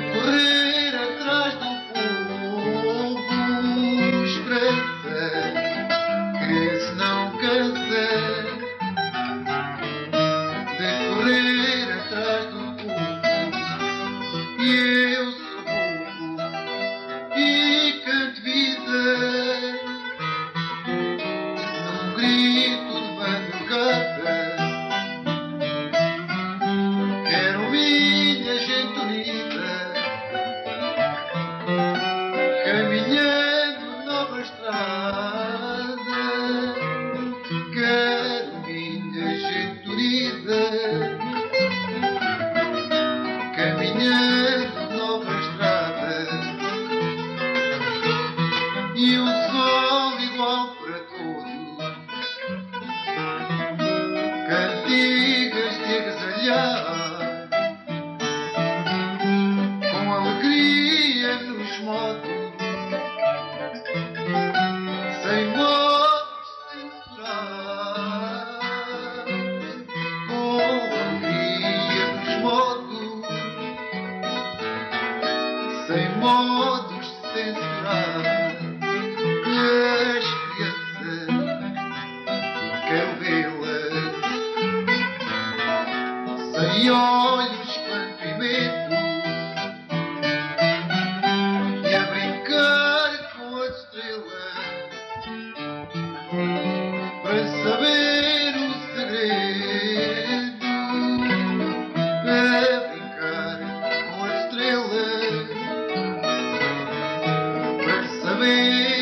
correr atrás do povo espreita que se não cansa de correr atrás do povo e eu sou povo e canto vida num grito E o sol igual para todos. Cantigas de agasalhar Com alegria nos modos podes censurar e as crianças quero vê-las sem olhos quanto e a brincar com as estrelas. Para saber believe.